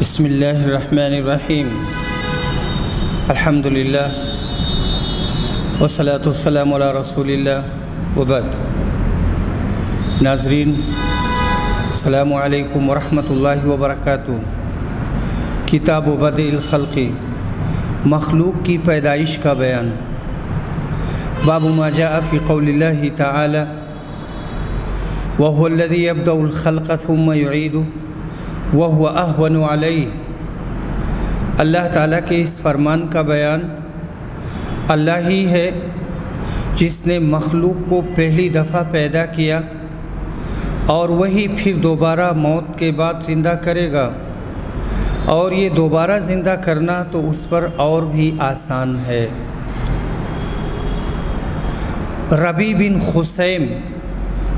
बसमीम अल्हम्दुलिल्लाह वसलात वसलाम अला रसूलिल्लाह वबद नाजरीन सलाम अलैकुम वरहमतुल्लाहि वबरकातुहू किताब बदिल खल्क़ी मखलूक की पैदाइश का बयान बाबू माजा फ़ी कौलिल्लाहि ताला वहुल्लज़ी यब्दउल खल्क़ थुम्मा युईदु वह हुआ अहवन अलैहि। अल्लाह ताला के इस फरमान का बयान अल्लाह ही है जिसने मखलूक को पहली दफ़ा पैदा किया और वही फिर दोबारा मौत के बाद ज़िंदा करेगा। और ये दोबारा ज़िंदा करना तो उस पर और भी आसान है। रबी बिन खुसैम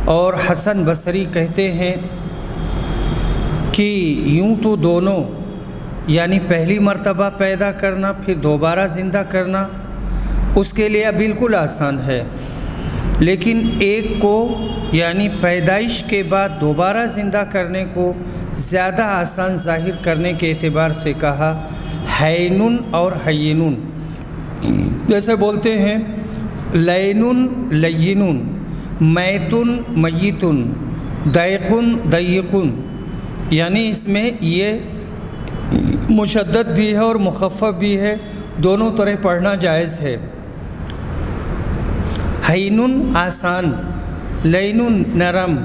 और हसन बसरी कहते हैं कि यूँ तो दोनों, यानी पहली मर्तबा पैदा करना, फिर दोबारा ज़िंदा करना, उसके लिए बिल्कुल आसान है। लेकिन एक को, यानी पैदाइश के बाद दोबारा ज़िंदा करने को ज़्यादा आसान ज़ाहिर करने के अतबार से कहा, हैनुन और हयनुन। जैसे बोलते हैं, लैनुन लयनुन, मैतुन मयतुन दैकुन दैकुन यानी इसमें ये मुशद्दत भी है और मुखफ़ भी है, दोनों तरह पढ़ना जायज़ है। हैनुन आसान, लैनुन नरम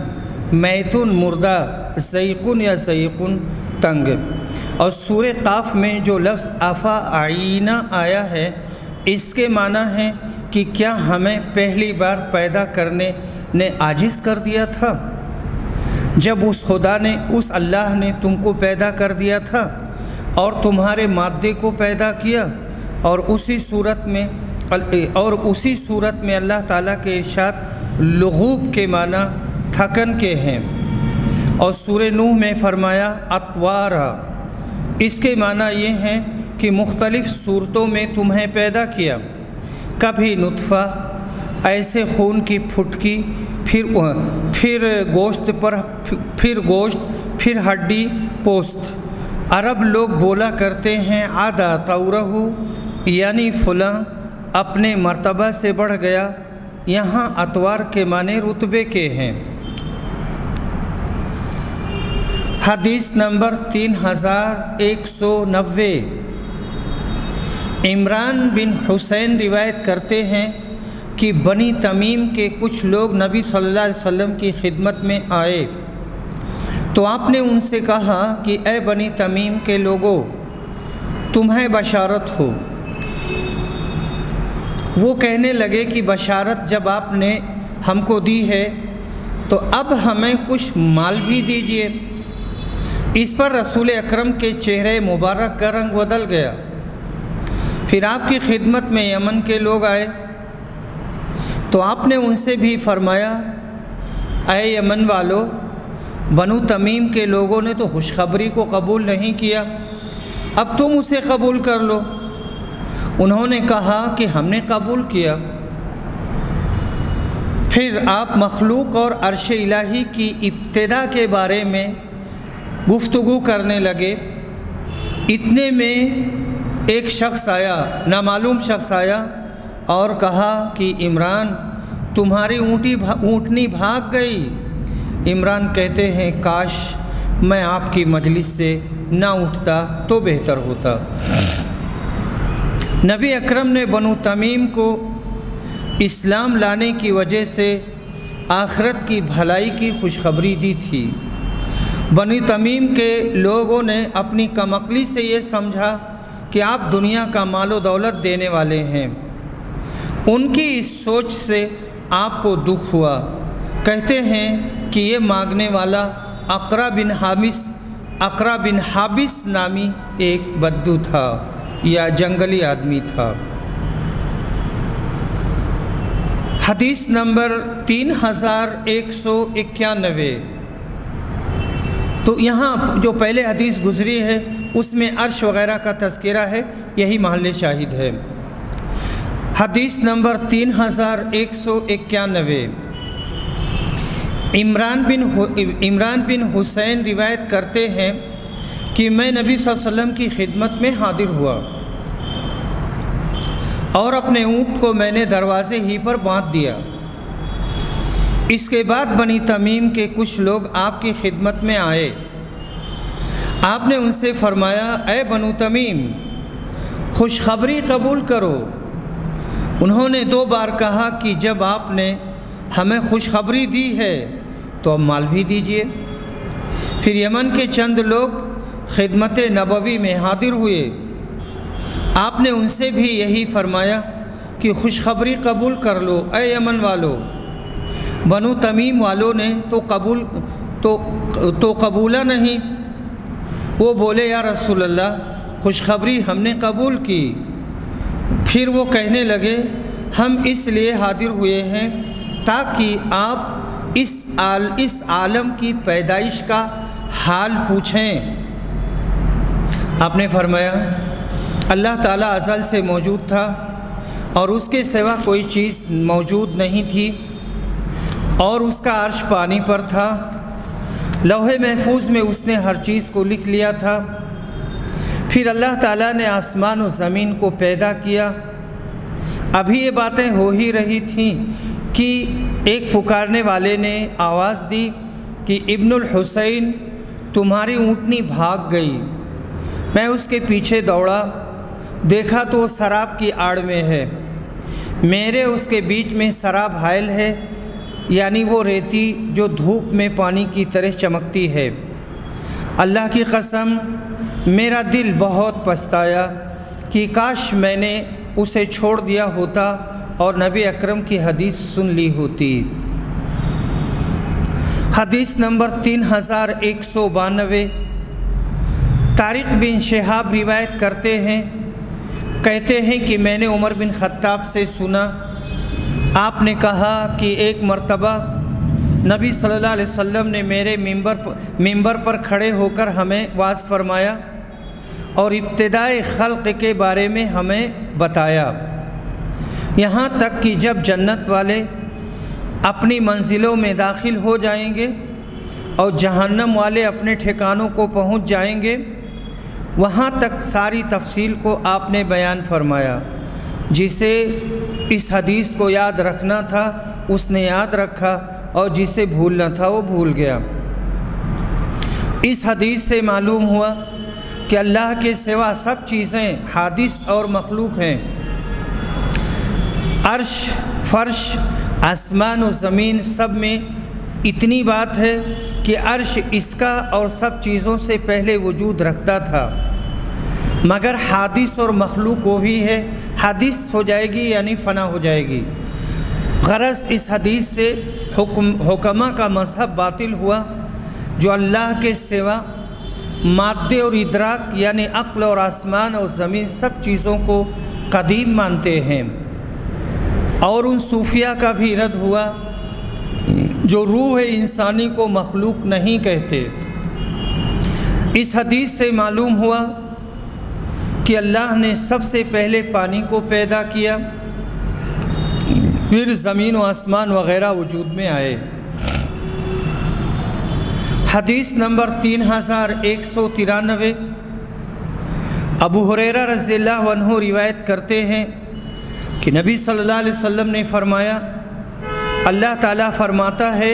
मैतुन मुर्दा सईकुन या सईकुन तंग। और सूर काफ में जो लफ्ज़ आफ़ा आईना आया है, इसके माना है कि क्या हमें पहली बार पैदा करने ने आजिज़ कर दिया था? जब उस खुदा ने, उस अल्लाह ने तुमको पैदा कर दिया था और तुम्हारे मादे को पैदा किया और उसी सूरत में और उसी सूरत में अल्लाह ताला के इर्शाद लगूब के माना थकन के हैं। और सूर नूह में फ़रमाया, अतवारा। इसके माना ये हैं कि मुख्तलिफ़ सूरतों में तुम्हें पैदा किया। कभी नुतफ़ा, ऐसे खून की फुटकी फिर फिर गोश्त पर, फिर गोश्त, फिर हड्डी, पोस्त। अरब लोग बोला करते हैं आदा तौरहू यानी फ़ुला, अपने मर्तबा से बढ़ गया। यहाँ अतवार के माने रुतबे के हैं। हदीस नंबर तीन हज़ार एक सौ नब्बे। इमरान बिन हुसैन रिवायत करते हैं कि बनी तमीम के कुछ लोग नबी सल्लल्लाहु अलैहि वसल्लम की खिदमत में आए। तो आपने उनसे कहा कि, ए बनी तमीम के लोगों, तुम्हें बशारत हो। वो कहने लगे कि, बशारत जब आपने हमको दी है तो अब हमें कुछ माल भी दीजिए। इस पर रसूल अकरम के चेहरे मुबारक का रंग बदल गया। फिर आपकी खिदमत में यमन के लोग आए। तो आपने उनसे भी फरमाया अय यमन वालों, बनु तमीम के लोगों ने तो खुशखबरी को कबूल नहीं किया। अब तुम उसे कबूल कर लो। उन्होंने कहा कि हमने कबूल किया। फिर आप मखलूक और अरश इलाही की इब्तदा के बारे में गुफ्तगु करने लगे। इतने में एक शख्स आया, नामालूम शख्स आया और कहा कि इमरान तुम्हारी ऊँटी भा, ऊँटनी भाग गई। इमरान कहते हैं काश मैं आपकी मजलिस से ना उठता तो बेहतर होता। नबी अकरम ने बनु तमीम को इस्लाम लाने की वजह से आखरत की भलाई की खुशखबरी दी थी। बनी तमीम के लोगों ने अपनी कमकली से ये समझा कि आप दुनिया का मालो दौलत देने वाले हैं। उनकी इस सोच से आपको दुख हुआ। कहते हैं कि ये मांगने वाला अकरा बिन हामिस, अकरा बिन हाबिस नामी एक बद्दू था या जंगली आदमी था। हदीस नंबर तीन हज़ार एक सौ इक्यानवे। तो यहाँ जो पहले हदीस गुजरी है, उसमें अर्श वग़ैरह का तस्करा है, यही महल शाहिद है। हदीस नंबर तीन हज़ार एक सौ इक्यानवे। इमरान बिन इमरान बिन हुसैन रिवायत करते हैं कि मैं नबी वसल्लम की खिदमत में हाजिर हुआ। और अपने ऊँट को मैंने दरवाजे ही पर बाँध दिया। इसके बाद बनी तमीम के कुछ लोग आपकी खिदमत में आए। आपने उनसे फरमाया ए बनु तमीम, खुशखबरी कबूल करो। उन्होंने दो बार कहा कि जब आपने हमें खुशखबरी दी है तो अब माल भी दीजिए। फिर यमन के चंद लोग खिदमत नबवी में हाजिर हुए। आपने उनसे भी यही फरमाया कि खुशखबरी कबूल कर लो, ए यमन वालों। बनु तमीम वालों ने तो कबूल तो तो कबूला नहीं। वो बोले, या रसूल अल्लाह खुशखबरी हमने कबूल की। फिर वो कहने लगे, हम इसलिए हाजिर हुए हैं ताकि आप इस आल, इस आलम की पैदाइश का हाल पूछें। आपने फरमाया, अल्लाह ताला अज़ल से मौजूद था और उसके सिवा कोई चीज़ मौजूद नहीं थी और उसका अर्श पानी पर था। लोहे महफूज में उसने हर चीज़ को लिख लिया था। फिर अल्लाह ताला ने आसमान और ज़मीन को पैदा किया। अभी ये बातें हो ही रही थीं कि एक पुकारने वाले ने आवाज़ दी कि, इब्नुल हुसैन, तुम्हारी ऊँटनी भाग गई। मैं उसके पीछे दौड़ा। देखा तो वो शराब की आड़ में है। मेरे उसके बीच में शराब हायल है, यानी वो रेती जो धूप में पानी की तरह चमकती है। अल्लाह की कसम मेरा दिल बहुत पछताया कि काश मैंने उसे छोड़ दिया होता और नबी अकरम की हदीस सुन ली होती। हदीस नंबर तीन हज़ार एक सौ बानवे। तारिक बिन शहाब रिवायत करते हैं, कहते हैं कि मैंने उमर बिन ख़त्ताब से सुना। आपने कहा कि एक मर्तबा नबी सल्लल्लाहु अलैहि वसल्लम ने मेरे मिंबर पर मिंबर पर खड़े होकर हमें वाज फरमाया और इब्तदाई खल्क़ के बारे में हमें बताया। यहाँ तक कि जब जन्नत वाले अपनी मंजिलों में दाखिल हो जाएँगे और जहन्नम वाले अपने ठिकानों को पहुँच जाएँगे, वहाँ तक सारी तफसील को आपने बयान फरमाया। जिसे इस हदीस को याद रखना था, उसने याद रखा और जिसे भूलना था, वो भूल गया। इस हदीस से मालूम हुआ कि अल्लाह के सिवा सब चीज़ें हादिस और मखलूक हैं। अर्श, फ़र्श, आसमान और ज़मीन सब में इतनी बात है कि अर्श इसका और सब चीज़ों से पहले वजूद रखता था। मगर हादिस और मखलूक वो भी है, हदीस हो जाएगी यानी फ़ना हो जाएगी। गरज इस हदीस से हुक्म हुकमा का मज़हब बातिल हुआ, जो अल्लाह के सिवा मादे और इदराक, यानी अक्ल और आसमान और ज़मीन, सब चीज़ों को कदीम मानते हैं। और उन सूफिया का भी रद्द हुआ, जो रूह है इंसानी को मखलूक नहीं कहते। इस हदीस से मालूम हुआ कि अल्लाह ने सबसे पहले पानी को पैदा किया, फिर ज़मीन व आसमान वग़ैरह वजूद में आए। हदीस नंबर तीन हज़ार एक सौ तिरानवे। अबू हुरैरा रज़ील्ला वन्हु रिवायत करते हैं कि नबी सल्लल्लाहु अलैहि वसल्लम ने फरमाया, अल्लाह ताला फरमाता है,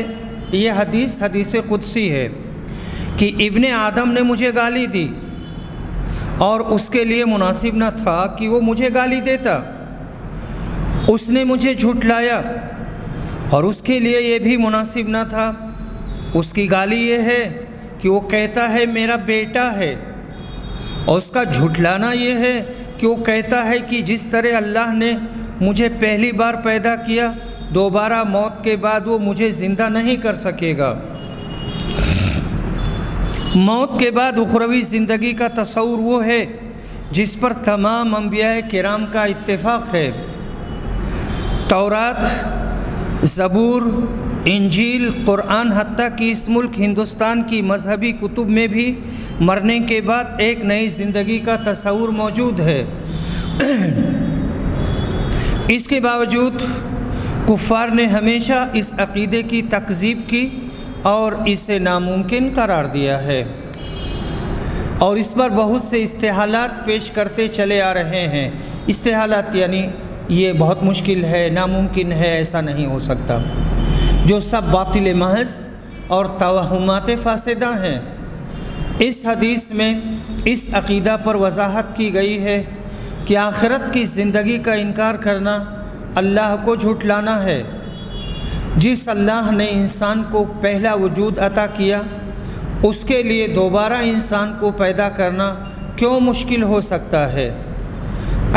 ये हदीस हदीस कुदसी है कि इब्ने आदम ने मुझे गाली दी और उसके लिए मुनासिब न था कि वो मुझे गाली देता। उसने मुझे झुटलाया और उसके लिए ये भी मुनासिब ना था उसकी गाली ये है कि वो कहता है, मेरा बेटा है। और उसका झुठलाना ये है कि वो कहता है कि जिस तरह अल्लाह ने मुझे पहली बार पैदा किया, दोबारा मौत के बाद वो मुझे ज़िंदा नहीं कर सकेगा। मौत के बाद उखरवी ज़िंदगी का तस्वूर वो है जिस पर तमाम अम्बिया कराम का इत्तेफाक है। तौरात, ज़बूर इंजील, कुरान हती कि इस मुल्क हिंदुस्तान की मजहबी कुतुब में भी मरने के बाद एक नई ज़िंदगी का तस्वूर मौजूद है। इसके बावजूद, कुफ़ार ने हमेशा इस अक़ीदे की तकजीब की और इसे नामुमकिन करार दिया है और इस पर बहुत से इस्तेहालात पेश करते चले आ रहे हैं। इस्तेहालात यानी ये बहुत मुश्किल है, नामुमकिन है, ऐसा नहीं हो सकता। जो सब बातिल महज और तोहमात फासदा हैं। इस हदीस में इस अकीदा पर वजाहत की गई है कि आखिरत की ज़िंदगी का इनकार करना अल्लाह को झुटलाना है। जिस अल्लाह ने इंसान को पहला वजूद अता किया, उसके लिए दोबारा इंसान को पैदा करना क्यों मुश्किल हो सकता है?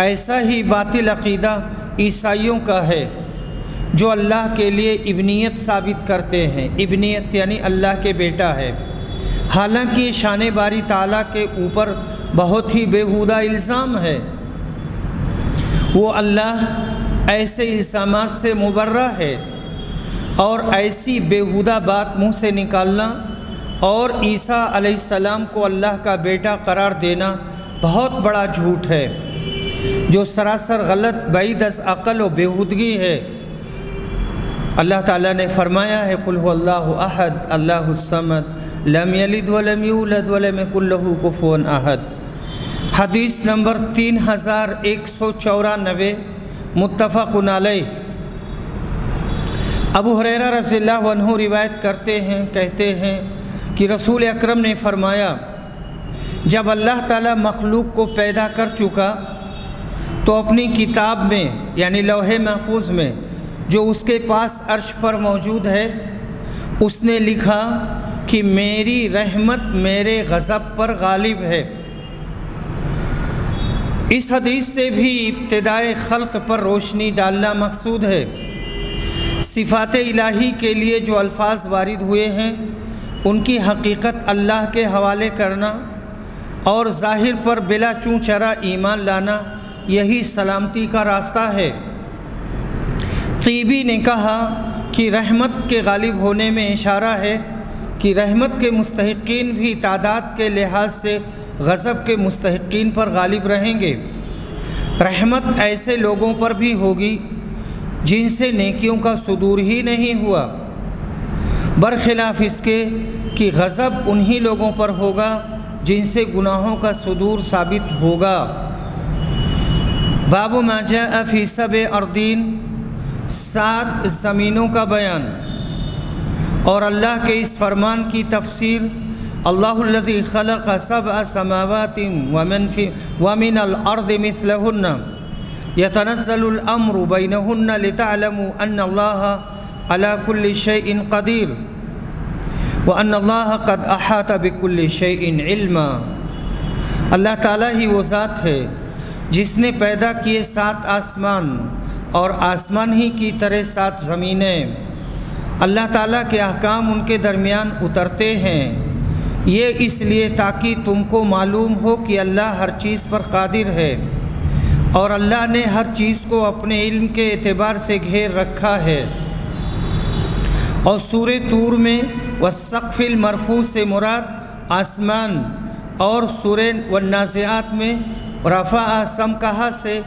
ऐसा ही बातिल अकीदा ईसाइयों का है। जो अल्लाह के लिए इबनीत साबित करते हैं। इबनीत यानी अल्लाह के बेटा है। हालाँकि शान बारी ताला के ऊपर बहुत ही बेहुदा इल्ज़ाम है। वो अल्लाह ऐसे इल्ज़ाम से मुबर्रा है और ऐसी बेहुदा बात मुँह से निकालना और ईसा अलैहिस्सलाम को अल्लाह का बेटा करार देना बहुत बड़ा झूठ है, जो सरासर गलत, बैदस अक़ल व बेहूदगी है। अल्लाह ताला ने फरमाया है, कुल अल्लाह अहद, अल्लाह समद लम यलिद वलम यूलद वलम कुल्लहु कुफुवन अहद। हदीस नंबर तीन हज़ार एक सौ चौरानवे अलैह। अबू हुरैरा रज़ील्ला रिवायत करते हैं, कहते हैं कि रसूल अकरम ने फरमाया, जब अल्लाह ताला मखलूक को पैदा कर चुका तो अपनी किताब में, यानी लोहे महफूज में जो उसके पास अर्श पर मौजूद है, उसने लिखा कि मेरी रहमत मेरे गज़ब पर गालिब है। इस हदीस से भी इब्तदाए खल्क पर रोशनी डालना मकसूद है। सिफ़ात इलाही के लिए जो अल्फाज वारिद हुए हैं, उनकी हकीकत अल्लाह के हवाले करना और ज़ाहिर पर बिला चूँ चरा ईमान लाना, यही सलामती का रास्ता है। तीबी ने कहा कि रहमत के गालिब होने में इशारा है कि रहमत के मुस्तकिन भी तादाद के लिहाज से गज़ब के मुस्तकिन पर गालिब रहेंगे। रहमत ऐसे लोगों पर भी होगी जिनसे नेकियों का सुदूर ही नहीं हुआ। बरखिलाफ़ इसके कि गज़ब उन्हीं लोगों पर होगा जिनसे गुनाहों का सुदूर साबित होगा। बाबू माजा फ़ी सब अर्दीन सात ज़मीनों का बयान। और अल्लाह के इस फरमान की तफसीर, अल्लाहुल्लज़ी खलक़ सब असमावातिन वमन वमिन अर्द मिसलहुन्ना यतनज़लमर बैनहन लतलम अला कुल्ल शैइन कदीर। व अल्लाह कद अहात बिकुल्ल शैइन इल्मा। अल्लाह ताला ही वो ज़ात है जिसने पैदा किए सात आसमान। और आसमान ही की तरह सात ज़मीनें। अल्लाह ताला के अहकाम उनके दरमियान उतरते हैं। ये इसलिए ताकि तुमको मालूम हो कि अल्लाह हर चीज़ पर कादिर है और अल्लाह ने हर चीज़ को अपने इल्म के एतबार से घेर रखा है। और सूर तूर में व सक़फ़िल मरफू से मुराद आसमान और सूर व नाज़ात में रफ़ा सम कहा से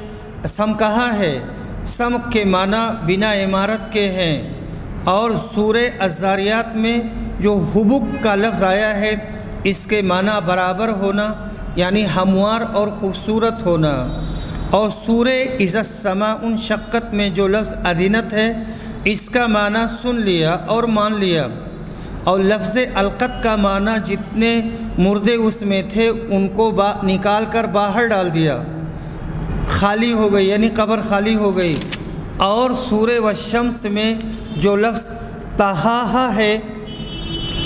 सम कहा है। सम के माना बिना इमारत के हैं। और सूर अजारियात में जो हुबुक का लफ्ज़ आया है, इसके माना बराबर होना, यानी हमवार और ख़ूबसूरत होना। और सूर इज़त इज़्ज़मा उन शक्क़त में जो लफ्ज़ अदीनत है, इसका माना सुन लिया और मान लिया। और लफ्ज़ अलकत का माना जितने मुर्दे उसमें थे, उनको बा, निकाल कर बाहर डाल दिया। खाली हो गई, यानी कब्र खाली हो गई। और सूर व शम्स में जो लफ्ज़ तहा है,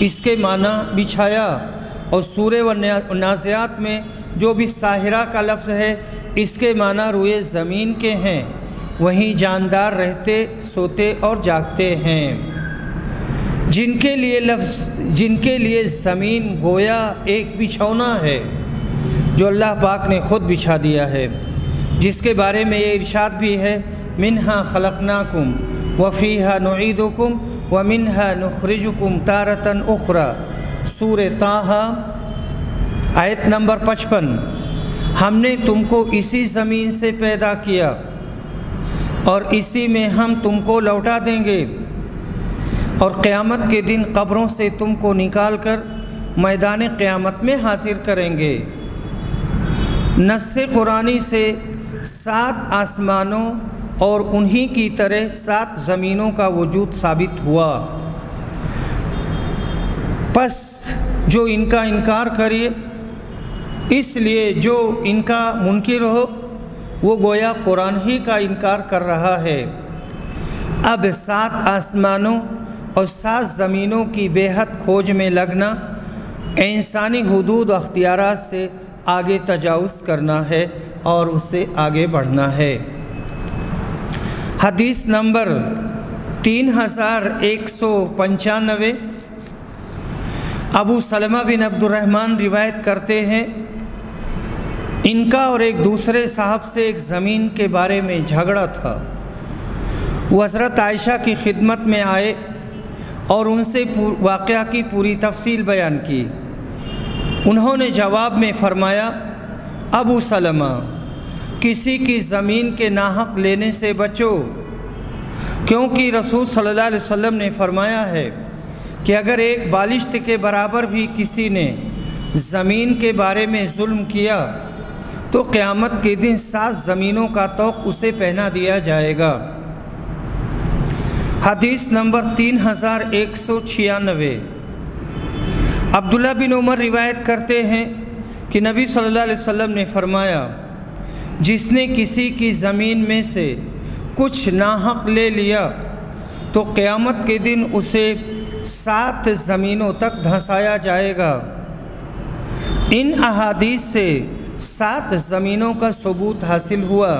इसके माना बिछाया। और सूर व नाज़ियात में जो भी साहिरा का लफ्ज़ है, इसके माना रुए ज़मीन के हैं। वहीं जानदार रहते, सोते और जागते हैं। जिनके लिए लफ्ज़, जिनके लिए ज़मीन गोया एक बिछौना है, जो अल्लाह पाक ने ख़ुद बिछा दिया है। जिसके बारे में ये इरशाद भी है, मिनहा खलकनाकुम वफ़ीहा नुईदुकुम, व मिनहा नुखरिजुकुम तारतन उखरा। सूर ताहा, आयत नंबर पचपन। हमने तुमको इसी ज़मीन से पैदा किया, और इसी में हम तुमको लौटा देंगे। और क़यामत के दिन कब्रों से तुमको निकाल कर मैदान क़यामत में हासिल करेंगे। नस कुरानी से सात आसमानों और उन्हीं की तरह सात ज़मीनों का वजूद साबित हुआ। बस जो इनका इनकार करे इसलिए जो इनका मुनकर हो, वो गोया कुरान ही का इनकार कर रहा है। अब सात आसमानों और सात ज़मीनों की बेहद खोज में लगना, इंसानी हदूद अख्तियार से आगे तजावज़ करना है। और उससे आगे बढ़ना है। हदीस नंबर तीन हज़ार एक सौ पंचानवे। अबू सलमा बिन अब्दुलरहमान रिवायत करते हैं, इनका और एक दूसरे साहब से एक ज़मीन के बारे में झगड़ा था। वो हज़रत आयशा की खिदमत में आए और उनसे वाक़ की पूरी तफसील बयान की। उन्होंने जवाब में फ़रमाया अबू सलमा, किसी की ज़मीन के नाहक लेने से बचो। क्योंकि रसूल सल्लल्लाहु अलैहि वसल्लम ने फरमाया है कि अगर एक बालिश्त के बराबर भी किसी ने ज़मीन के बारे में जुल्म किया तो क़यामत के दिन सात ज़मीनों का तोक़ उसे पहना दिया जाएगा। हदीस नंबर तीन हज़ार एक सौ छियानवे। अब्दुल्ला बिन उमर रिवायत करते हैं कि नबी सल्लल्लाहु अलैहि वसल्लम ने फरमाया, जिसने किसी की ज़मीन में से कुछ नाहक ले लिया तो क़यामत के दिन उसे सात ज़मीनों तक धंसाया जाएगा। इन अहादीस से सात ज़मीनों का सबूत हासिल हुआ,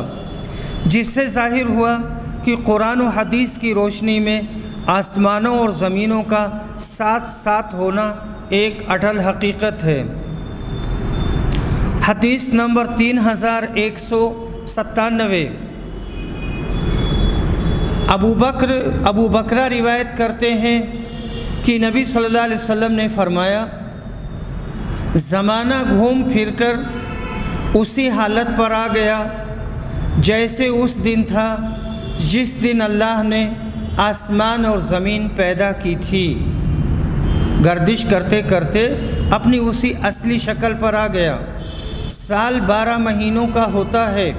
जिससे ज़ाहिर हुआ कि कुरान हदीस की रोशनी में आसमानों और ज़मीनों का साथ साथ होना एक अटल हकीकत है। हदीस नंबर तीन हज़ार एक सौ सत्तानवे। अबू बकर, अबू बकरा रिवायत करते हैं कि नबी सल्लल्लाहु अलैहि वसल्लम ने फरमाया, ज़माना घूम फिरकर उसी हालत पर आ गया जैसे उस दिन था जिस दिन अल्लाह ने आसमान और ज़मीन पैदा की थी। गर्दिश करते करते अपनी उसी असली शक्ल पर आ गया। साल बारह महीनों का होता है।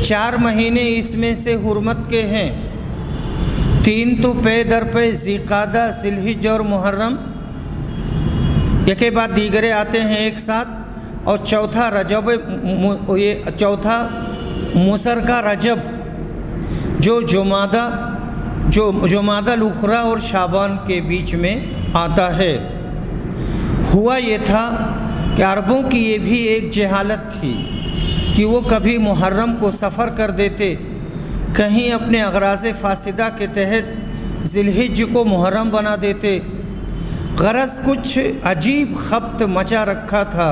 चार महीने इसमें से हुरमत के हैं। तीन तो पे दर पे ज़िकादा, सिलहिज और मुहर्रम। एक बाद दीगरे आते हैं एक साथ। और चौथा रजब ये चौथा मुसर का रजब, जो जुमादा जो जुमादा लुखरा और शाबान के बीच में आता है। हुआ ये था कि अरबों की ये भी एक जहालत थी कि वो कभी मुहर्रम को सफ़र कर देते, कहीं अपने अगराज फासिदा के तहत जिलहिज को मुहर्रम बना देते। गरज कुछ अजीब खपत मचा रखा था।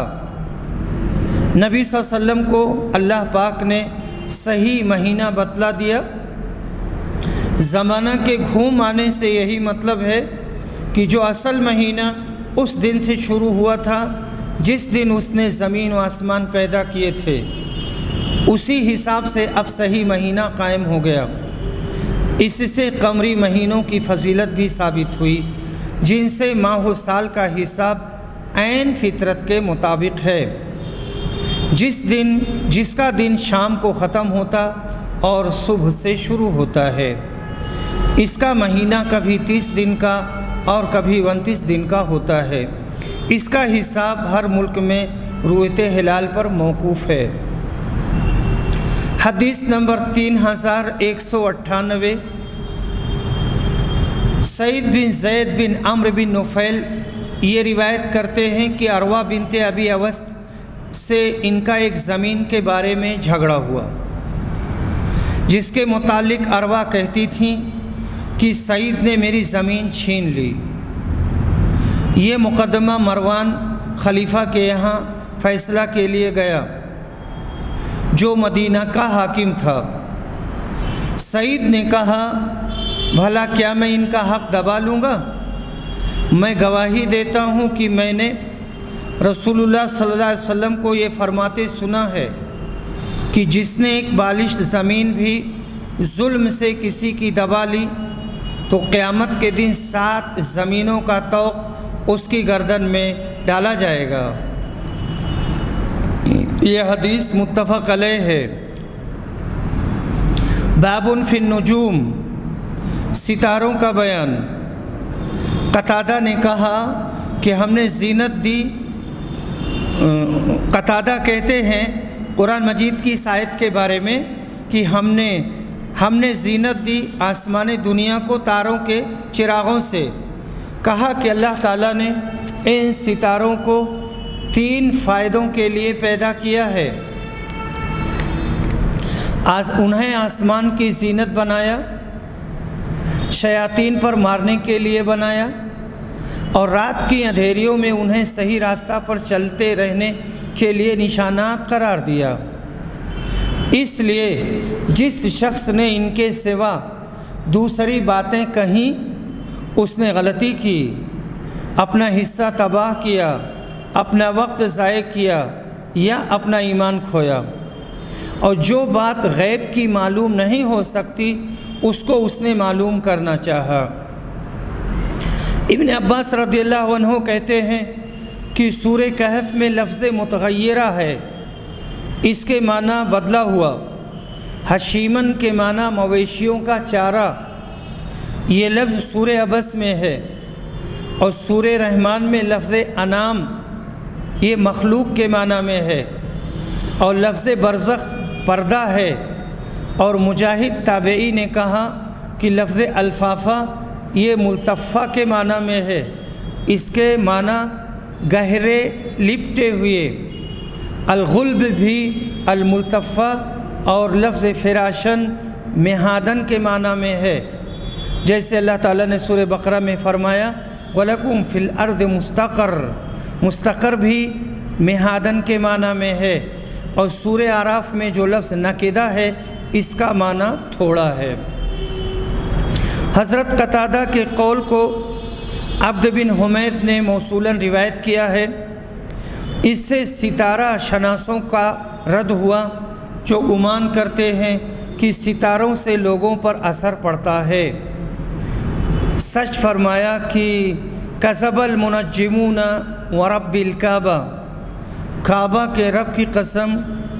नबी वसल्लम को अल्लाह पाक ने सही महीना बतला दिया। ज़माना के घूम आने से यही मतलब है कि जो असल महीना उस दिन से शुरू हुआ था जिस दिन उसने ज़मीन व आसमान पैदा किए थे, उसी हिसाब से अब सही महीना कायम हो गया। इससे कमरी महीनों की फजीलत भी साबित हुई, जिनसे माह साल का हिसाब ऐन फितरत के मुताबिक है। जिस दिन, जिसका दिन शाम को ख़त्म होता और सुबह से शुरू होता है, इसका महीना कभी तीस दिन का और कभी उनतीस दिन का होता है। इसका हिसाब हर मुल्क में रुएत हिलाल पर मौकूफ़ है। हदीस नंबर तीन हज़ार एक सौ अट्ठानवे। सईद बिन जैद बिन अम्र बिन नुफ़ैल ये रिवायत करते हैं कि अरवा बिनते अबी अवस्थ से इनका एक ज़मीन के बारे में झगड़ा हुआ, जिसके मुतालिक अरवा कहती थी कि सईद ने मेरी ज़मीन छीन ली। ये मुकदमा मरवान खलीफा के यहाँ फ़ैसला के लिए गया, जो मदीना का हाकिम था। सईद ने कहा, भला क्या मैं इनका हक दबा लूँगा? मैं गवाही देता हूँ कि मैंने रसूलुल्लाह सल्लल्लाहु अलैहि वसल्लम को ये फरमाते सुना है कि जिसने एक बालिश ज़मीन भी जुल्म से किसी की दबा ली तो क़यामत के दिन सात ज़मीनों का तोक़ उसकी गर्दन में डाला जाएगा। यह हदीस मुतफ़ अलैह है। बाबुन फिन नजूम, सितारों का बयान। कतादा ने कहा कि हमने जीनत दी। कतादा कहते हैं कुरान मजीद की शायद के बारे में कि हमने हमने जीनत दी आसमान दुनिया को तारों के चिरागों से। कहा कि अल्लाह ताला ने इन सितारों को तीन फ़ायदों के लिए पैदा किया है। आज उन्हें आसमान की जीनत बनाया, शयातीन पर मारने के लिए बनाया और रात की अंधेरियों में उन्हें सही रास्ता पर चलते रहने के लिए निशानात करार दिया। इसलिए जिस शख्स ने इनके सिवा दूसरी बातें कहीं उसने गलती की, अपना हिस्सा तबाह किया, अपना वक्त ज़ाय किया या अपना ईमान खोया। और जो बात गैब की मालूम नहीं हो सकती, उसको उसने मालूम करना चाहा। इबन अब्बास रदील्ला कहते हैं कि सूर कहफ में लफ्ज़ मतगैरा है। इसके माना बदला हुआ। हशीमन के माना मवेशियों का चारा ये लफ्ज़ सूर अबस में है और सूर रहमान में लफ्ज़ अनाम ये मखलूक के माना में है और लफ्ज़ बरज़ पर्दा है और मुजाहिद ताबई ने कहा कि लफ्ज़ अल्फाफा ये मुलतफ़ा के माना में है। इसके माना गहरे लिपटे हुए, अलगुल्ब भी अलमुलतफ़ा और लफ्ज़ फ़िराशन मेहादन के माना में है। जैसे अल्लाह ताला ने सूर बकरा में फ़रमाया, वलकुम फ़िल अर्द मुस्तकर। मुस्तकर भी मेहादन के माना में है और सूर आराफ में जो लफ्ज़ नकेदा है, इसका माना थोड़ा है। हज़रत कतादा के कौल को अब्द बिन हमैद ने मौसूलन रिवायत किया है। इससे सितारा शनासों का रद्द हुआ, जो गुमान करते हैं कि सितारों से लोगों पर असर पड़ता है। सच फरमाया कि कसबल मुनजमून वरबिल काबा। काबा के रब की कसम,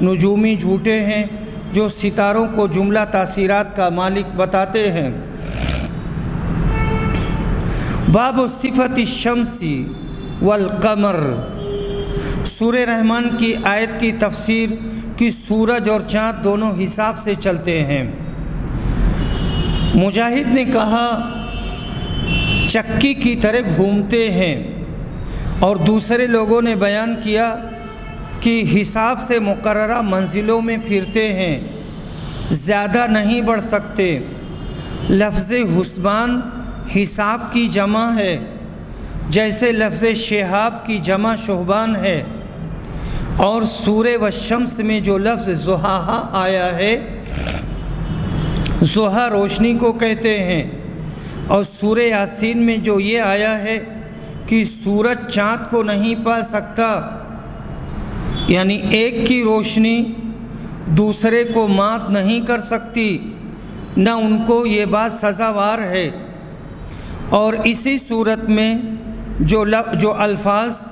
नजूमी झूठे हैं जो सितारों को जुमला तासीरात का मालिक बताते हैं। बाब सिफत शमसी वलकमर सूर रहमान की आयत की तफसीर कि सूरज और चाँद दोनों हिसाब से चलते हैं। मुजाहिद ने कहा चक्की की तरह घूमते हैं। और दूसरे लोगों ने बयान किया कि हिसाब से मुकर्रा मंजिलों में फिरते हैं, ज़्यादा नहीं बढ़ सकते। लफ्ज़ हुस्बान हिसाब की जमा है, जैसे लफ्ज़ शहाब की जमा शोहबान है। और सूर व शम्स में जो लफ्ज़ जुहाहा आया है, जुहा रोशनी को कहते हैं। और सूर यासीन में जो ये आया है कि सूरज चाँद को नहीं पा सकता यानी एक की रोशनी दूसरे को मात नहीं कर सकती न उनको ये बात सज़ावार है। और इसी सूरत में जो ल, जो अल्फाज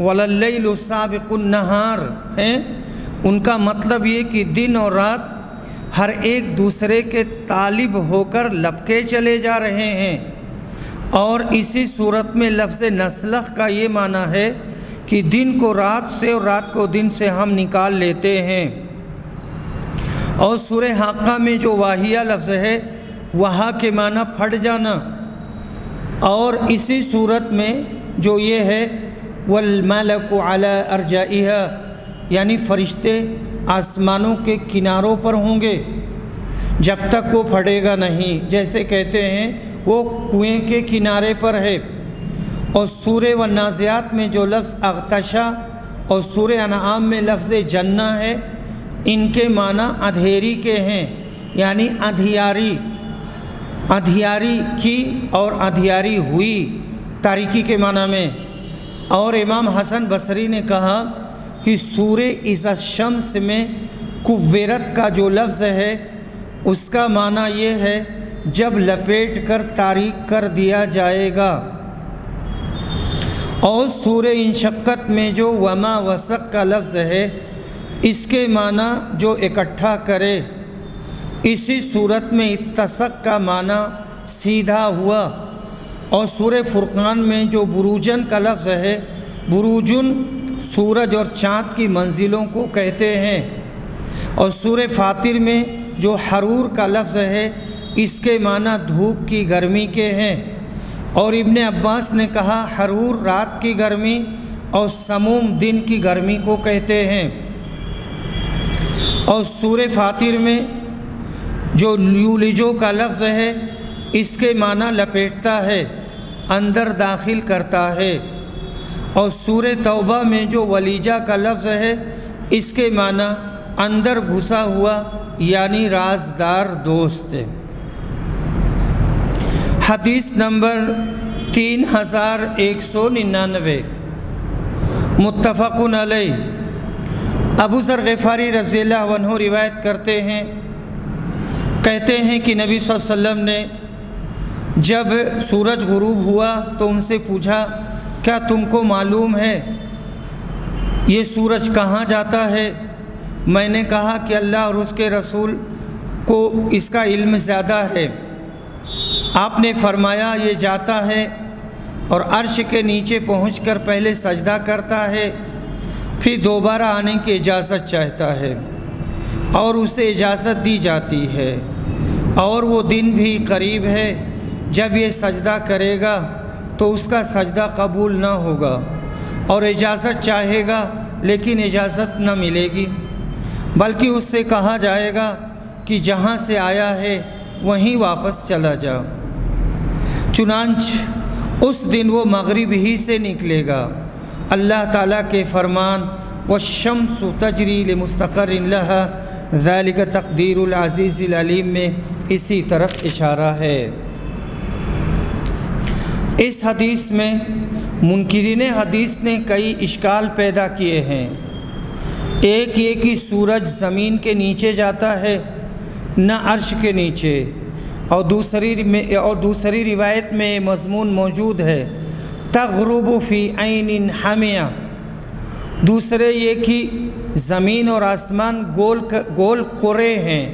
वल्लसाबिकुन्नहार हैं उनका मतलब ये कि दिन और रात हर एक दूसरे के तालिब होकर लपके चले जा रहे हैं। और इसी सूरत में लफ्ज़ नस्लख का ये माना है कि दिन को रात से और रात को दिन से हम निकाल लेते हैं। और सूर हाक़ा में जो वाहिया लफ्ज़ है, वहाँ के माना फट जाना। और इसी सूरत में जो ये है वलमलक अला अर्जाइहा, यानी फ़रिश्ते आसमानों के किनारों पर होंगे। जब तक वो फटेगा नहीं, जैसे कहते हैं, वो कुएँ के किनारे पर है। और सूर्य व नाजियात में जो लफ्ज़ अगतशा और सूर्य अनाम में लफ्ज़ जन्ना है, इनके माना अधेरी के हैं, यानी अधियारी। अधियारी की और अधियारी हुई तारीकी के माना में। और इमाम हसन बसरी ने कहा कि सूर इज़ा शम्स में कुवेरत का जो लफ्ज़ है, उसका माना ये है, जब लपेट कर तारीख कर दिया जाएगा। और सूर इंशक्कत में जो वमा वसक का लफ्ज़ है, इसके माना जो इकट्ठा करे, इसी सूरत में इतसक का माना सीधा हुआ। और सूर फुरकान में जो बुरूजन का लफ्ज़ है, बुरूजुन सूरज और चाँद की मंजिलों को कहते हैं। और सूर फातिर में जो हरूर का लफ्ज़ है, इसके माना धूप की गर्मी के हैं। और इब्ने अब्बास ने कहा, हरूर रात की गर्मी और समूम दिन की गर्मी को कहते हैं। और सूर फातिर में जो ल्यूलिजो का लफ्ज़ है, इसके माना लपेटता है, अंदर दाखिल करता है। और सूर तौबा में जो वलीजा का लफ्ज़ है, इसके माना अंदर घुसा हुआ, यानी राजदार दोस्त हदीस नंबर तीन हज़ार एक सौ निन्यानवे। मुतफ़न अबू ज़र गफ़ारी रज़ी वनहो रिवायत करते हैं, कहते हैं कि नबी वसल्लम ने जब सूरज गुरूब हुआ तो उनसे पूछा क्या तुमको मालूम है ये सूरज कहाँ जाता है? मैंने कहा कि अल्लाह और उसके रसूल को इसका इल्म ज़्यादा है। आपने फरमाया, ये जाता है और अर्श के नीचे पहुंचकर पहले सजदा करता है, फिर दोबारा आने की इजाज़त चाहता है और उसे इजाज़त दी जाती है। और वो दिन भी करीब है जब ये सजदा करेगा। तो उसका सजदा कबूल ना होगा और इजाज़त चाहेगा, लेकिन इजाज़त न मिलेगी। बल्कि उससे कहा जाएगा कि जहाँ से आया है, वहीं वापस चला जाओ चुनाच, उस दिन वो मगरिब ही से निकलेगा। अल्लाह ताला के फरमान व शम्स तजरी मुस्तकर ज़ालिक तकदीरज़ीज़ीम में इसी तरफ़ इशारा है। इस हदीस में मुनकरीन हदीस ने कई इश्काल पैदा किए हैं। एक ये कि सूरज ज़मीन के नीचे जाता है, न अर्श के नीचे। और दूसरी में, और दूसरी रिवायत में मजमून मौजूद है, तगरुब फ़ी आइन हमिया। दूसरे ये कि ज़मीन और आसमान गोल गोल कुर्रे हैं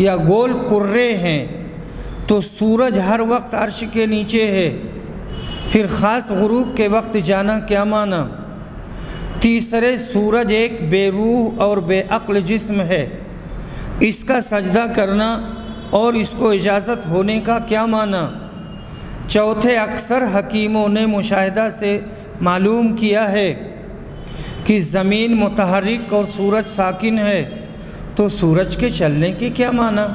या गोल कुर्रे हैं तो सूरज हर वक्त अर्श के नीचे है। फिर ख़ास गुरूब के वक्त जाना क्या माना? तीसरे सूरज एक बेरूह और बेअक्ल जिस्म है। इसका सजदा करना और इसको इजाज़त होने का क्या माना? चौथे अक्सर हकीमों ने मुशाहिदा से मालूम किया है कि ज़मीन मुतहरिक और सूरज साकिन है तो सूरज के चलने के क्या माना?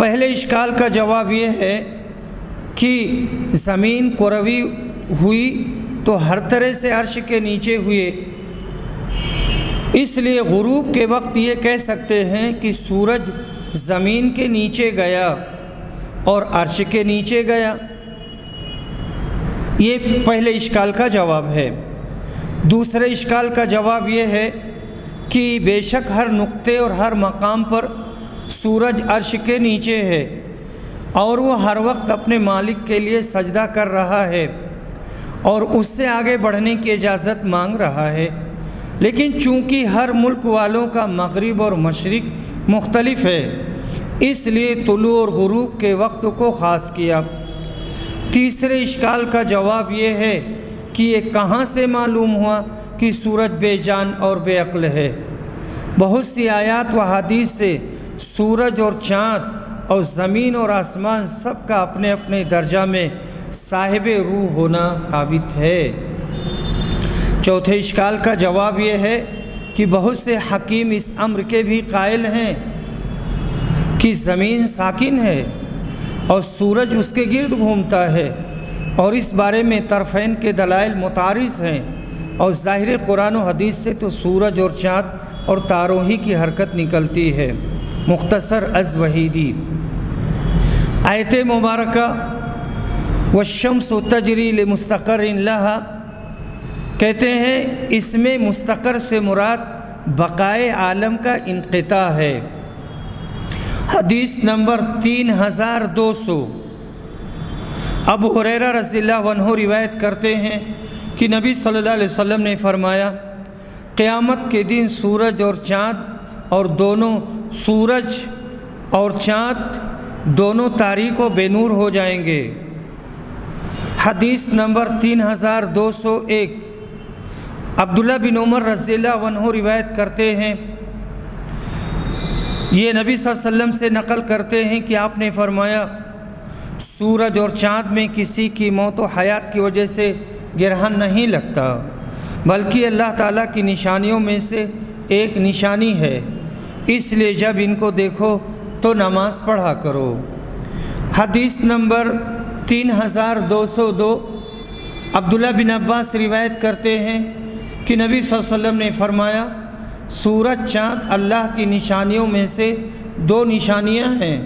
पहले इश्काल का जवाब ये है कि ज़मीन कुरवी हुई तो हर तरह से अर्श के नीचे हुए। इसलिए गुरूब के वक्त ये कह सकते हैं कि सूरज ज़मीन के नीचे गया और अर्श के नीचे गया। ये पहले इश्काल का जवाब है। दूसरे इश्काल का जवाब ये है कि बेशक हर नुक्ते और हर मकाम पर सूरज अर्श के नीचे है। और वो हर वक्त अपने मालिक के लिए सजदा कर रहा है और उससे आगे बढ़ने की इजाज़त मांग रहा है। लेकिन चूँकि हर मुल्क वालों का मगरब और मशरक़ मुख्तलफ है, इसलिए तुलु और गुरूब के वक्त को ख़ास किया। तीसरे इश्काल का जवाब ये है कि ये कहाँ से मालूम हुआ कि सूरज बेजान और बेअक्ल है। बहुत सी आयात व हदीस से सूरज और चाँद और ज़मीन और आसमान सब का अपने अपने दर्जा में साहिब रूह होना साबित है। चौथे इश्काल का जवाब ये है कि बहुत से हकीम इस अम्र के भी कायल हैं कि ज़मीन साकिन है और सूरज उसके गिर्द घूमता है और इस बारे में तरफ़ैन के दलाइल मुतारज़ हैं और ज़ाहिर कुरान हदीस से तो सूरज और चाँद और तारों ही की हरकत निकलती है। मुख्तसर अज़ वहीदी आयत मुबारक व शम्स तजरी मुस्तकर कहते हैं, इसमें मुस्तकर से मुराद बक़ाए आलम का इनकता है। हदीस नंबर तीन हज़ार दो सौ। अब हुरैरा रज़ील्ला रिवायत करते हैं कि नबी सल्लल्लाहु अलैहि वसल्लम ने फरमाया, क़यामत के दिन सूरज और चाँद और दोनों सूरज और चाँद दोनों तारीख व बेनूर हो जाएँगे। हदीस नंबर तीन हज़ार दो सौ एक। अब्दुल्ला बिन उमर रज़ील्ला वन्हो रिवायत करते हैं, ये नबी वसल्लम से नकल करते हैं कि आपने फरमाया, सूरज और चाँद में किसी की मौत व हयात की वजह से ग्रहण नहीं लगता, बल्कि अल्लाह ताला की निशानियों में से एक निशानी है। इसलिए जब इनको देखो तो नमाज़ पढ़ा करो। हदीस नंबर तीन हज़ार दो सौ दो। अब्दुल्ला बिन अब्बास रिवायत करते हैं कि नबी वसल्लम ने फरमाया, सूरज चाँद अल्लाह की निशानियों में से दो निशानियाँ हैं।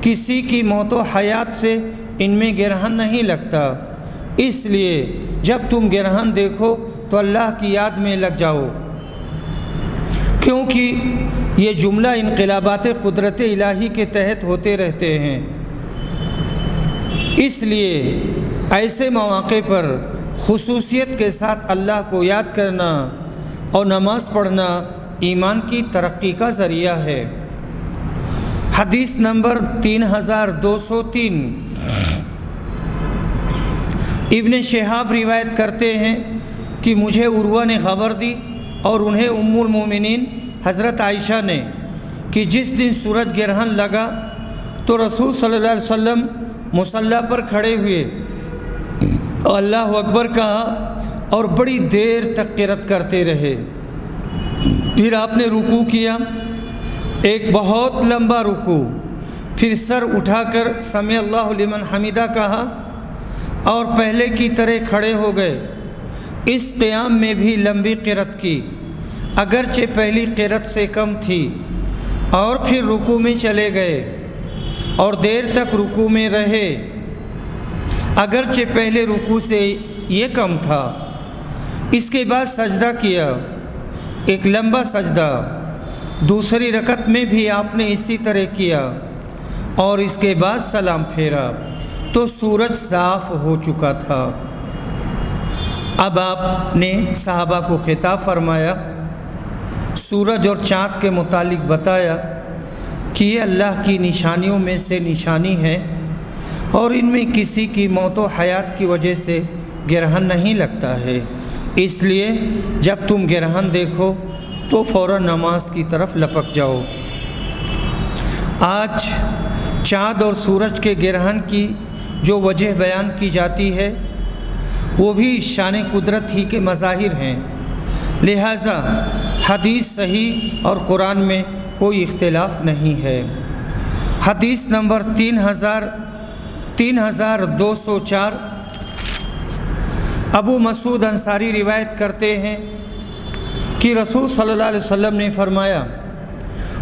किसी की मौत हयात से इनमें ग्रहण नहीं लगता। इसलिए जब तुम ग्रहण देखो तो अल्लाह की याद में लग जाओ। क्योंकि ये जुमला इनकलाबात कुदरत इलाही के तहत होते रहते हैं। इसलिए ऐसे मौाक़े पर खसूसियत के साथ अल्लाह को याद करना और नमाज़ पढ़ना ईमान की तरक्की का ज़रिया है। हदीस नंबर तीन हज़ार दो सौ तीन। इबन शहाब रिवायत करते हैं कि मुझे उर्वा ने ख़बर दी और उन्हें उम्मुल हज़रत आयशा ने कि जिस दिन सूरज ग्रहण लगा तो रसूल सल्लल्लाहु अलैहि वसल्लम मुसल्ला पर खड़े हुए। अल्लाह अकबर कहा और बड़ी देर तक किरत करते रहे। फिर आपने रुकू किया, एक बहुत लंबा रुकू। फिर सर उठाकर समय अल्लाह लिमन हमीदा कहा, और पहले की तरह खड़े हो गए। इस क़याम में भी लंबी किरत की। अगरचे पहली किरत से कम थी और फिर रुकू में चले गए और देर तक रुकू में रहे। अगरचे पहले रुकू से ये कम था। इसके बाद सजदा किया, एक लंबा सजदा। दूसरी रकत में भी आपने इसी तरह किया और इसके बाद सलाम फेरा तो सूरज साफ़ हो चुका था। अब आपने साहबा को खिताब फरमाया सूरज और चाँद के मुतालिक बताया कि ये अल्लाह की निशानियों में से निशानी है और इनमें किसी की मौत व हयात की वजह से ग्रहण नहीं लगता है। इसलिए जब तुम ग्रहण देखो तो फ़ौर नमाज़ की तरफ़ लपक जाओ। आज चाँद और सूरज के ग्रहण की जो वजह बयान की जाती है, वो भी शान कुदरत ही के मज़ाहिर हैं। लिहाजा हदीस सही और कुरान में कोई इख्तलाफ नहीं है। हदीस नंबर तीन हज़ार तीन हज़ार दो सौ चार। अबू मसूद अंसारी रिवायत करते हैं कि रसूल सल्लल्लाहु अलैहि वसल्लम ने फरमाया,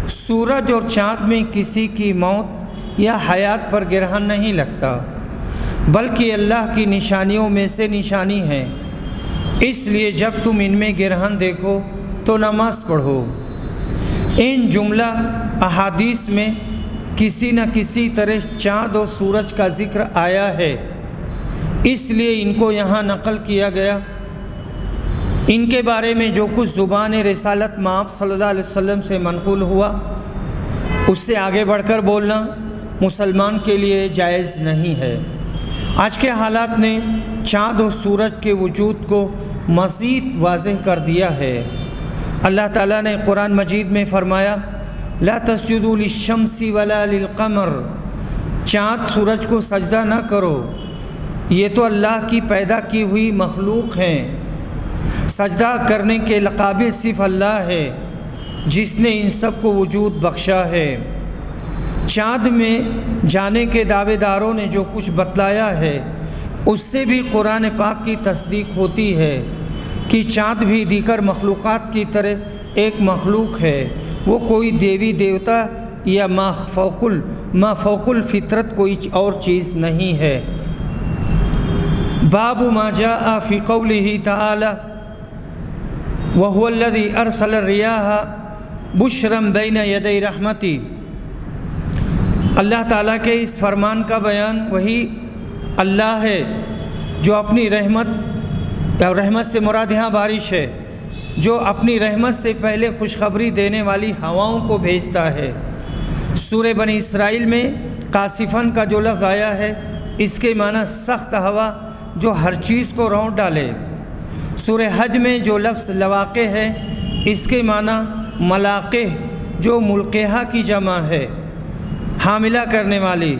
सूरज और चाँद में किसी की मौत या हयात पर ग्रहण नहीं लगता, बल्कि अल्लाह की निशानियों में से निशानी है। इसलिए जब तुम इनमें ग्रहण देखो तो नमाज़ पढ़ो। इन जुमला अहादीस में किसी न किसी तरह चाँद और सूरज का ज़िक्र आया है। इसलिए इनको यहाँ नकल किया गया। इनके बारे में जो कुछ ज़ुबान रसालत माप सल्लल्लाहु अलैहि वसल्लम से मनकूल हुआ, उससे आगे बढ़कर बोलना मुसलमान के लिए जायज़ नहीं है। आज के हालात ने चाँद और सूरज के वजूद को मज़ीद वाज कर दिया है। अल्लाह ताला ने कुरान मजीद में फ़रमाया, ला तस्जुदुलशमसी वला कमर चाँद सूरज को सजदा न करो। ये तो अल्लाह की पैदा की हुई मखलूक हैं। सजदा करने के लकाबिल सिर्फ़ अल्लाह है, जिसने इन सबको वजूद बख्शा है। चाँद में जाने के दावेदारों ने जो कुछ बतलाया है, उससे भी कुरान पाक की तस्दीक होती है। कि चाँद भी दीकर मखलूक़ात की तरह एक मखलूक है। वो कोई देवी, देवता या माफ़ुल माफ़ुल फ़ितरत कोई और चीज़ नहीं है। बाबू माजा फ़ी कौल ही ताला अरसल रियाह बुशरम बैन यद रहमती। अल्लाह ताला के इस फरमान का बयान वही अल्लाह है, जो अपनी रहमत या रहमत से मुराद यहाँ बारिश है। जो अपनी रहमत से पहले खुशखबरी देने वाली हवाओं को भेजता है। सूर बनी इसराइल में कासिफ़न का जो लफ्ज़ आया है, इसके माना सख्त हवा जो हर चीज़ को रौंद डाले। सूर हज में जो लफ्ज़ लवाक़ है, इसके माना मलाक़ जो मुल्क़हा की जमा है। हामिला करने वाली।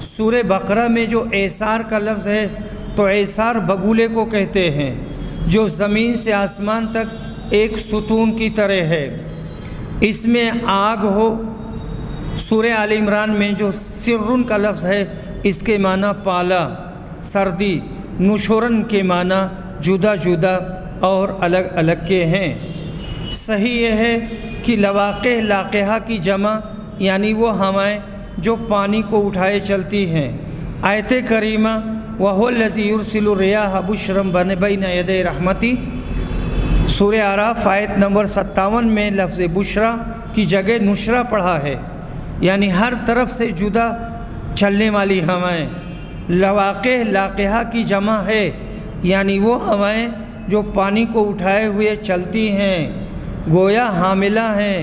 सूर बकरा में जो एसार का लफ्ज़ है तो ऐसार बगुले को कहते हैं, जो ज़मीन से आसमान तक एक सुतून की तरह है। इसमें आग हो सूर आल इमरान में जो सिर्रुन का लफ्ज़ है, इसके माना पाला, सर्दी, नुशोरन के माना जुदा जुदा और अलग अलग के हैं। सही यह है कि लवाक़ लाक़ा की जमा, यानी वो हवाएँ जो पानी को उठाए चलती हैं। आयत करीमा वह लजीरसिलरिया बुशरम बन बिन यद रहमती। सूर्य आराफ, आयत नंबर सत्तावन में लफ्ज़ बुशरा की जगह नुशरा पढ़ा है। यानी हर तरफ़ से जुदा चलने वाली हवाएँ, लवाक़, लाक़हा की जमा है। यानी वो हवाएँ जो पानी को उठाए हुए चलती हैं, गोया हामिला हैं।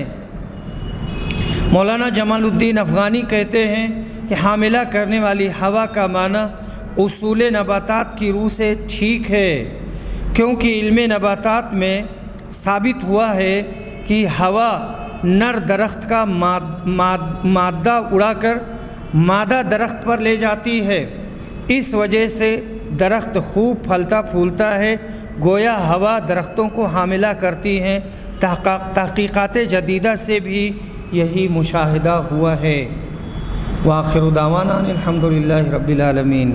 मौलाना जमालुद्दीन अफ़गानी कहते हैं कि हामिला करने वाली हवा का माना उसूल नबातात की रूह से ठीक है क्योंकि इल्म नबातात में साबित हुआ है कि हवा नर दरख्त का माद, माद, मादा उड़ाकर मादा दरख्त पर ले जाती है। इस वजह से दरख्त खूब फलता फूलता है गोया हवा दरख्तों को हामिला करती हैं। तहकीक़ात जदीदा से भी यही मुशाहिदा हुआ है। वाखिर दावाना अलहमदिल्ला रबालमीन